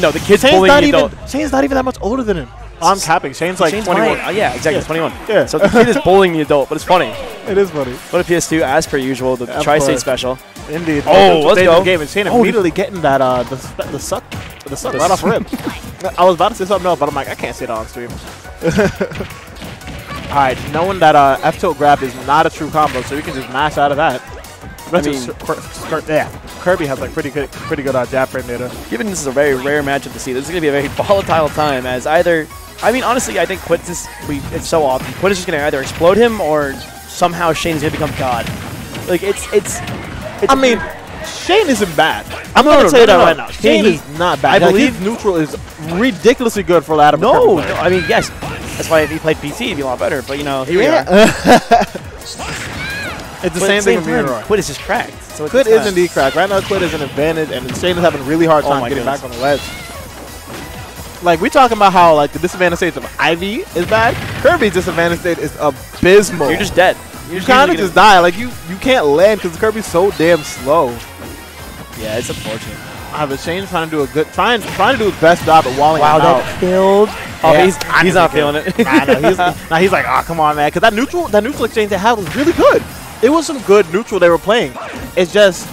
No, the kid's Shane's bullying not the even. adult. Shane's not even that much older than him. I'm capping. Shane's like Shane's 21. uh, yeah, exactly. Yeah. 21. Yeah. So the kid is bullying the adult, but it's funny. It is funny. Go a PS2 as per usual, the Of Tri-State special. Indeed. Oh, what let's go. Game and Shane Oh, immediately getting that uh the the suck the suck The right off rib. I was about to say something else, but I'm like I can't say it on stream. All right, knowing that uh, F tilt grab is not a true combo, so you can just mash out of that. I mean- yeah, Kirby has like pretty good, pretty good uh, jab frame data. Given this is a very rare matchup to see, this is going to be a very volatile time as either... I mean, honestly, I think Quidd is... We, it's so often. Quidd is just going to either explode him or somehow Shane's going to become God. Like, it's... it's, it's I mean, Shane isn't bad. I'm No, gonna no, tell you no, that no, right no. now. He- Shane he- is not bad. I Like, believe- neutral is ridiculously good for that no, no. I mean, yes. That's why if he played PC, he'd be a lot better. But, you know, here we are. It's the But same thing with Quidd is just cracked. So Quidd is indeed cracked. Right now, Quidd is an advantage, and Shane is having a really hard Oh time my getting goodness. back on the ledge. Like, we're talking about how, like, the disadvantage state of Ivy is bad. Kirby's disadvantage state is abysmal. You're just dead. you just kind of just die. Like, you, you can't land because Kirby's so damn slow. Yeah, it's unfortunate. I have a Shane trying to do a good, trying, trying to do his best job at walling Wow, him out. that killed. Oh, Yeah, he's, he's not feeling it. nah, no, he's, nah, he's like, oh, come on, man. Because that neutral, that neutral exchange they had was really good. It was some good neutral they were playing. It's just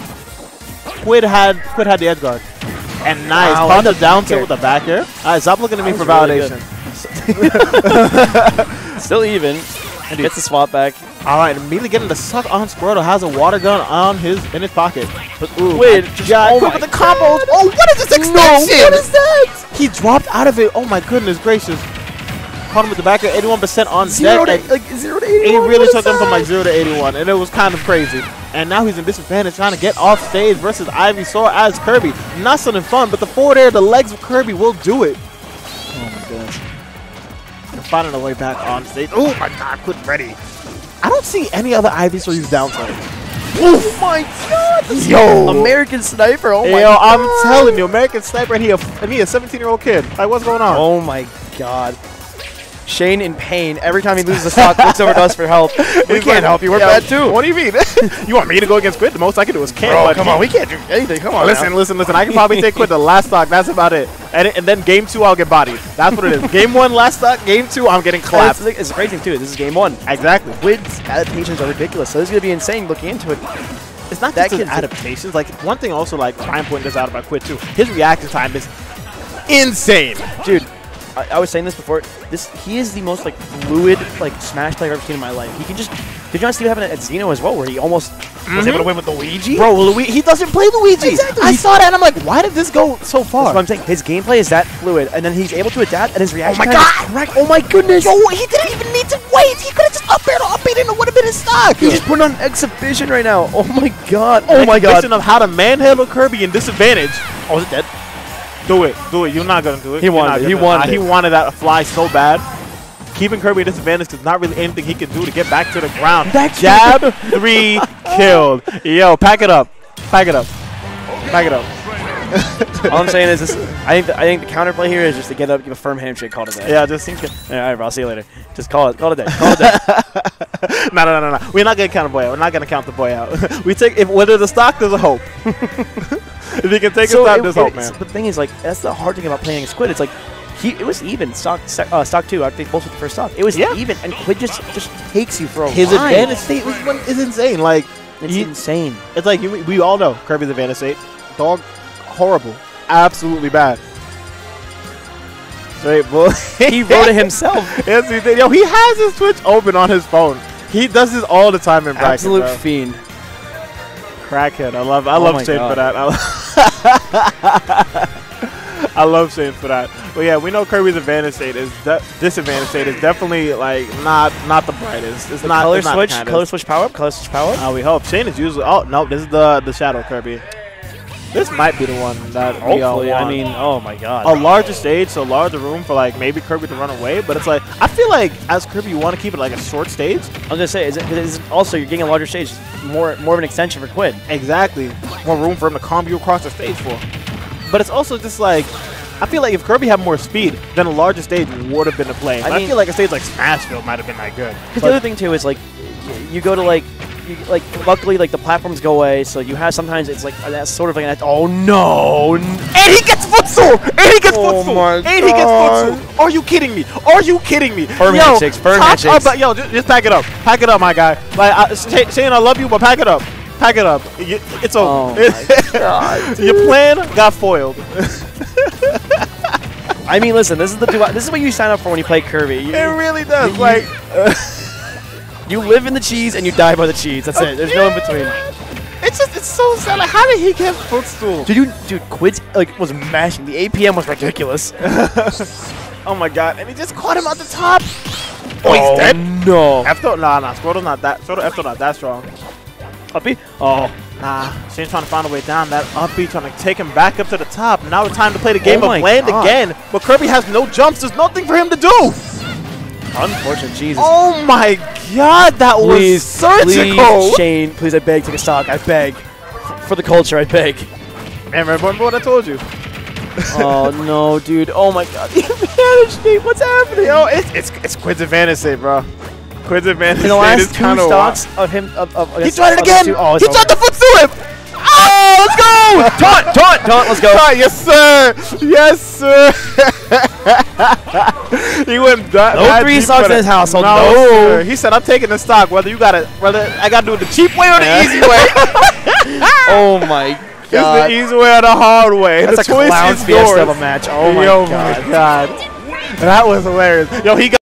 Quidd had Quidd had the edge guard. And nice. Wow, Caught the down tilt with the back air. All right, stop looking at me for was really validation. Still even. Gets the swap back. All right, immediately getting the suck on Squirtle. Has a water gun on his in his pocket. But ooh, Quidd, just- God, oh Quidd with the combos. Oh, what is this extension? No, what is that? He dropped out of it. Oh my goodness gracious. Caught him with the back air. 81% on Zero deck. to, like, zero to And he really took them from like 0 to 81, and it was kind of crazy. And now he's in disadvantage trying to get off stage versus Ivysaur as Kirby. Not something fun, but the forward air, the legs of Kirby will do it. Oh my goodness. And finding a way back on stage. Oh my god, quit ready. I don't see any other Ivysaur use down tilt. Oh my god! Yo. American Sniper, oh my Yo, god. I'm telling you, American Sniper, and he a, and he a 17 year old kid. Like, what's going on? Oh my god. Shane in pain every time he loses a stock looks over to us for help. We He's can't like, help you, we're "Yo, bad too. What do you mean? you want me to go against Quidd? The most I can do is camp. Bro, but come on, we can't do anything. Come on. Listen, now. listen, listen. I can probably take Quidd the last stock. That's about it. And, and then game two, I'll get bodied. That's what it is. game one, last stock. Game two, I'm getting And clapped. It's, it's crazy too. This is game one. Exactly. Quidd's adaptations are ridiculous, so this is gonna be insane looking into it. It's not That just his kid's adaptations. Like one thing, also like trying to point this out about Quidd too. His reaction time is insane. Dude, I, I was saying this before. This he is the most like fluid like Smash player I've ever seen in my life. He can just. Did you not see what happened at Xeno as well, where he almost was mm-hmm. able to win with Luigi? Bro, Luigi, he doesn't play Luigi. Exactly. I saw that and I'm like, why did this go so far? That's what I'm saying. His gameplay is that fluid, and then he's able to adapt, and his oh reaction Oh my God! correct. Oh my goodness! Yo, he didn't even need to wait. He could have just up aired or up aired and it would have been his stock. He's just putting on exhibition right now. Oh my god! Oh my god! Of how to manhandle Kirby in disadvantage. Oh, is it dead? Do it. Do it. You're not going to do it. He wanted it. He wanted uh, He wanted that to fly so bad. Keeping Kirby at disadvantage is not really anything he can do to get back to the ground. That Jab, three, killed. Yo, pack it up. Pack it up. Pack it up. All I'm saying is this. I think the, I think the counterplay here is just to get up, give a firm handshake, call it a day. Yeah, just think. All right, bro. I'll see you later. Just call it. Call it a day. Call it a day. No, no, no, no, no. We're not gonna count the boy out. We're not gonna count the boy out. we take if whether the stock, there's a hope. If he can take his time, it- there's hope, man. The thing is, like, that's the hard thing about playing against Quidd. It's like, he it was even stock uh, stock two. I think both with the first stock. It was Yeah. even, and Quidd just just takes you for a His ride. advantage state was is insane. Like It's he- insane. It's like you, we all know Kirby's advantage state. Dog, horrible, absolutely bad. Straight bull. He wrote it himself. yes, he did. Yo, he has his Twitch open on his phone. He does this all the time in bracket. Absolute bro. fiend. Crackhead. I love. I Oh love Shane God. for that. I, I love Shane for that. But yeah, we know Kirby's advantage state is de- disadvantage state is definitely like not not the brightest. It's The not color it's switch, the color switch power up, color switch power up. Uh, we hope. Shane is usually. Oh no, this is the the shadow Kirby. This might be the one that we all Hopefully, I mean, oh my god. a larger stage, so larger room for like maybe Kirby to run away. But it's like I feel like as Kirby, you want to keep it like a short stage. I was gonna say, is it, 'cause it's also you're getting a larger stage, more more of an extension for Quidd. Exactly, more room for him to combo you across the stage for. But it's also just like. I feel like if Kirby had more speed, then a larger stage would have been the play. I, mean- feel like a stage like Smashville might have been that good. Because the other thing too is like, you go to like you, like luckily like the platforms go away, so you have sometimes it's like that's sort of like an, oh no, And he gets footstool! And he gets Oh footstool! my And he gets God. footstool! Are you kidding me? Are you kidding me? Firm yo, handshakes, firm handshakes. Up, yo, just, just pack it up. Pack it up, my guy. Like, I, Shay- Shane, I love you, but pack it up. Pack it up. You- It's Oh over. my God, Your plan got foiled. I mean, listen, this is the this is what you sign up for when you play Kirby. You, It really does. You- Like, you live in the cheese and you die by the cheese. That's it. There's no in between. it's just, it's so sad. Like, how did he get footstool? Dude, you, dude, Quidd's like was mashing. The APM was ridiculous. Oh my god. And he just caught him at the top. Oh, he's oh, dead. no. F throw, nah, nah. Squirtle's not that. Squirtle F throw not that strong. Uppy? Oh. Nah, Shane's trying to find a way down. That up B trying to take him back up to the top. Now it's time to play the game Oh of land God. again. But Kirby has no jumps. There's nothing for him to do. Unfortunate. Jesus. Oh my god, that please, was surgical. please, Shane, please, I beg, take a stock. I beg. F- For the culture, I beg. Man, remember what I told you? oh no, dude. Oh my god. The advantage me. What's happening? Yo, it's it's it's Quidd's advantage save, bro. Quidd's advantage In the last two kind of stocks of him, of, of He tried it again. two- oh, it's he over. tried to footstool him. Oh, let's go! taunt, taunt, taunt. Let's go. Ah, yes, sir. Yes, sir. he went that. No that three stocks in his household, no. sir. He said, "I'm taking the stock. Whether you got it, whether I got to do it the cheap way or the Yeah. easy way. Oh my it's god. the easy way or the hard way. That's the a choice clown is fiesta of a match. Oh my Yo, god. my god. That was hilarious. Yo, he got.